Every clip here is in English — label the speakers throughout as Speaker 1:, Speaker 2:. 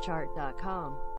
Speaker 1: SingerChart.com.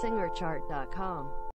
Speaker 1: SingerChart.com.